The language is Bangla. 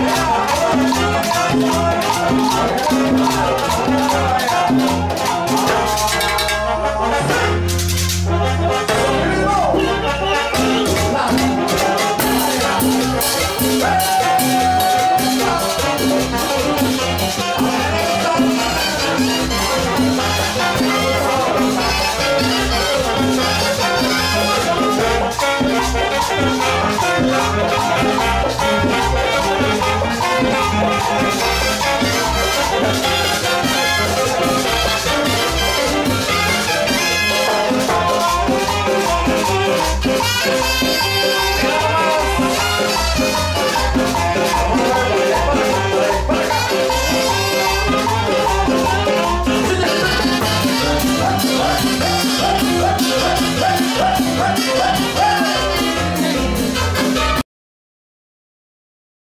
I'm sorry. Thank